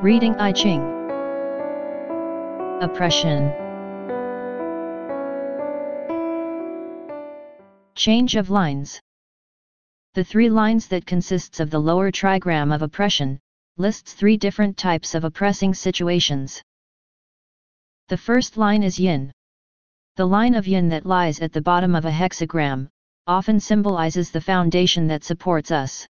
Reading I Ching. Oppression. Change of lines. The three lines that consists of the lower trigram of oppression, lists three different types of oppressing situations. The first line is yin. The line of yin that lies at the bottom of a hexagram, often symbolizes the foundation that supports us.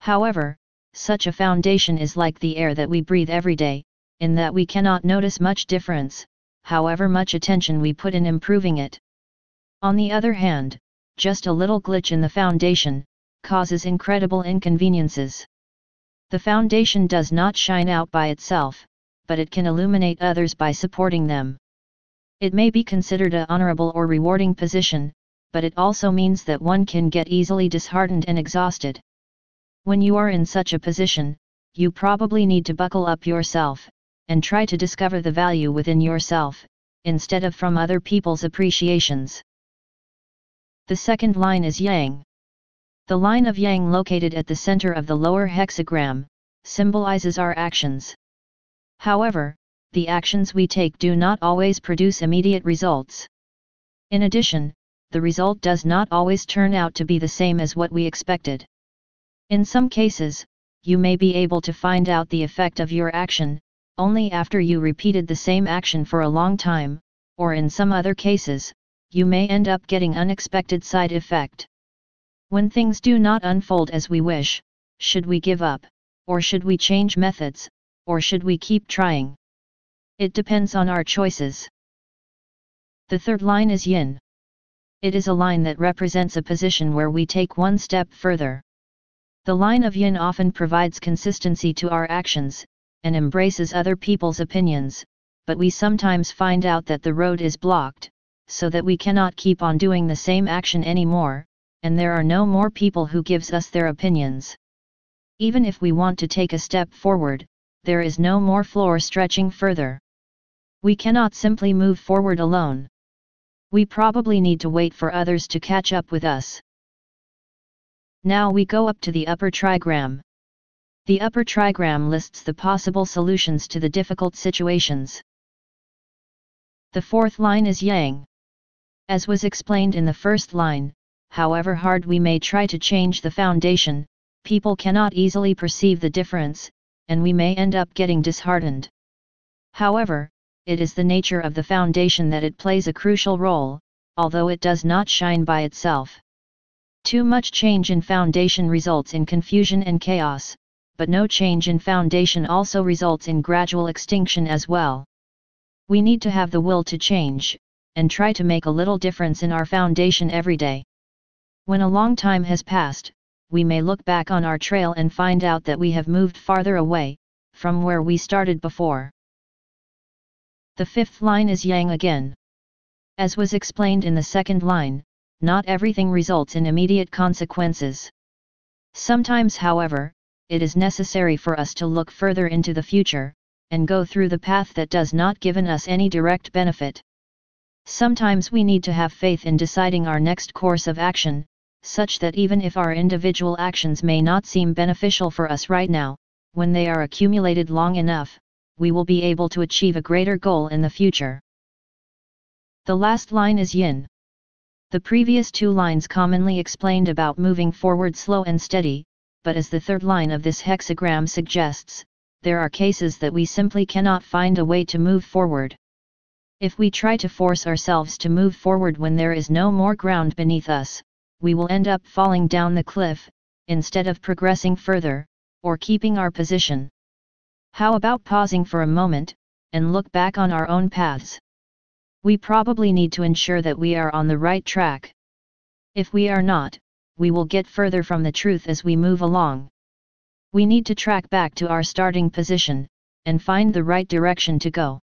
However, such a foundation is like the air that we breathe every day, in that we cannot notice much difference, however much attention we put in improving it. On the other hand, just a little glitch in the foundation, causes incredible inconveniences. The foundation does not shine out by itself, but it can illuminate others by supporting them. It may be considered a honorable or rewarding position, but it also means that one can get easily disheartened and exhausted. When you are in such a position, you probably need to buckle up yourself, and try to discover the value within yourself, instead of from other people's appreciations. The second line is Yang. The line of Yang located at the center of the lower hexagram, symbolizes our actions. However, the actions we take do not always produce immediate results. In addition, the result does not always turn out to be the same as what we expected. In some cases, you may be able to find out the effect of your action, only after you repeated the same action for a long time, or in some other cases, you may end up getting unexpected side effect. When things do not unfold as we wish, should we give up, or should we change methods, or should we keep trying? It depends on our choices. The third line is yin. It is a line that represents a position where we take one step further. The line of yin often provides consistency to our actions, and embraces other people's opinions, but we sometimes find out that the road is blocked, so that we cannot keep on doing the same action anymore, and there are no more people who gives us their opinions. Even if we want to take a step forward, there is no more floor stretching further. We cannot simply move forward alone. We probably need to wait for others to catch up with us. Now we go up to the upper trigram. The upper trigram lists the possible solutions to the difficult situations. The fourth line is Yang. As was explained in the first line, however hard we may try to change the foundation, people cannot easily perceive the difference, and we may end up getting disheartened. However, it is the nature of the foundation that it plays a crucial role, although it does not shine by itself. Too much change in foundation results in confusion and chaos, but no change in foundation also results in gradual extinction as well. We need to have the will to change, and try to make a little difference in our foundation every day. When a long time has passed, we may look back on our trail and find out that we have moved farther away, from where we started before. The fifth line is Yang again. As was explained in the second line, not everything results in immediate consequences. Sometimes however, it is necessary for us to look further into the future, and go through the path that does not given us any direct benefit. Sometimes we need to have faith in deciding our next course of action, such that even if our individual actions may not seem beneficial for us right now, when they are accumulated long enough, we will be able to achieve a greater goal in the future. The last line is yin. The previous two lines commonly explained about moving forward slow and steady, but as the third line of this hexagram suggests, there are cases that we simply cannot find a way to move forward. If we try to force ourselves to move forward when there is no more ground beneath us, we will end up falling down the cliff, instead of progressing further, or keeping our position. How about pausing for a moment, and look back on our own paths? We probably need to ensure that we are on the right track. If we are not, we will get further from the truth as we move along. We need to track back to our starting position, and find the right direction to go.